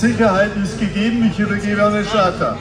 Sicherheit ist gegeben, ich übergebe an den Starter.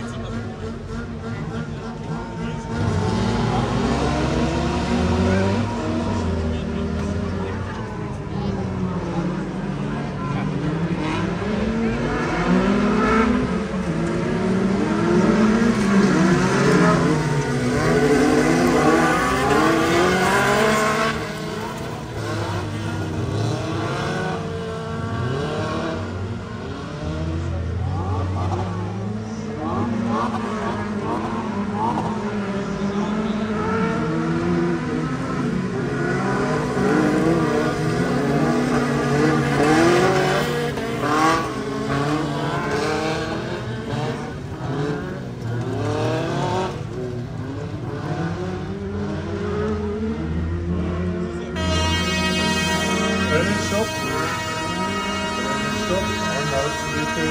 Rennen Stopp. Rennen Stopp. Anhalten bitte.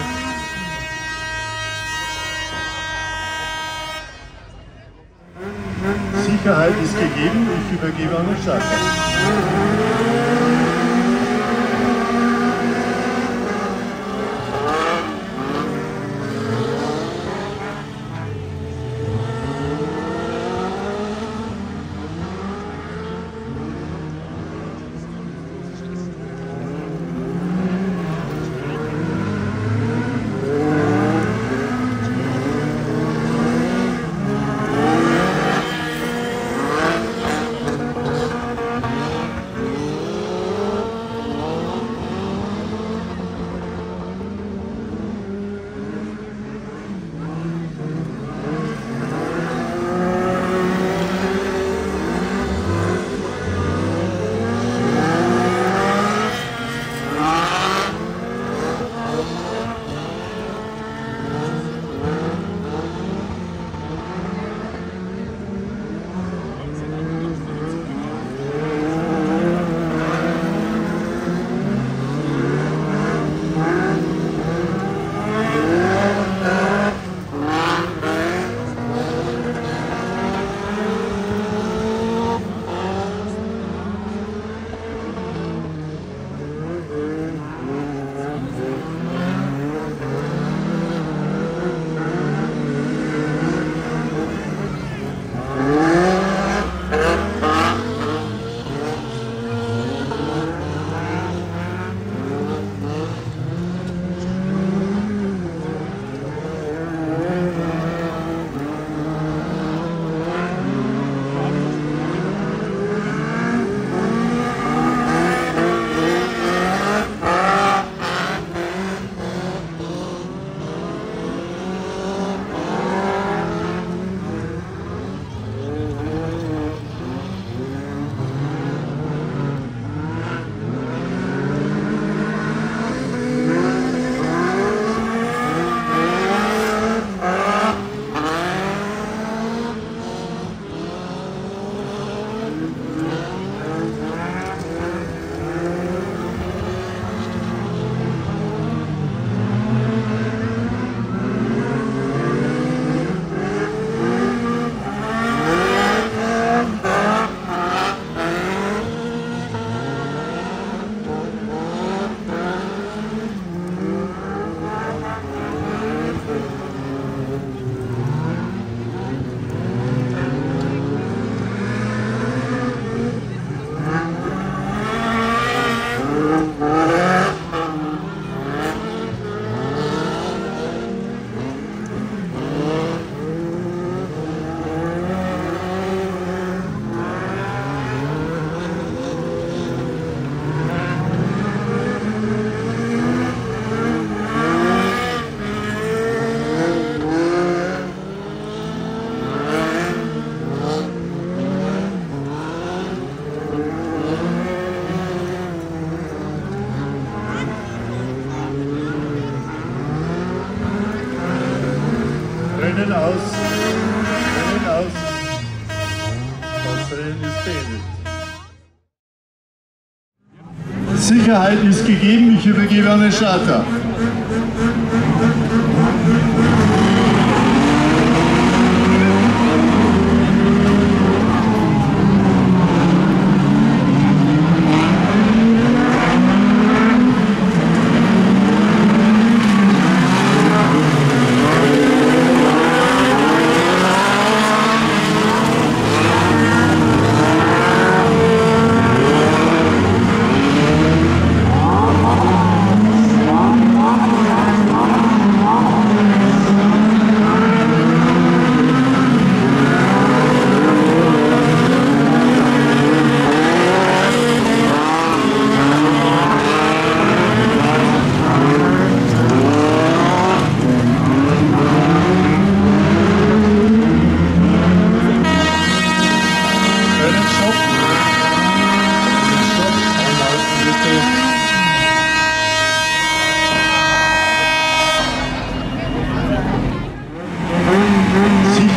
Sicherheit ist gegeben, ich übergebe an den Starter. Rennen aus. Rennen aus. Das Rennen ist beendet. Sicherheit ist gegeben, ich übergebe an den Starter.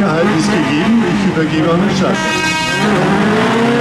Sicherheit ist gegeben. Ich übergebe an den Schalter.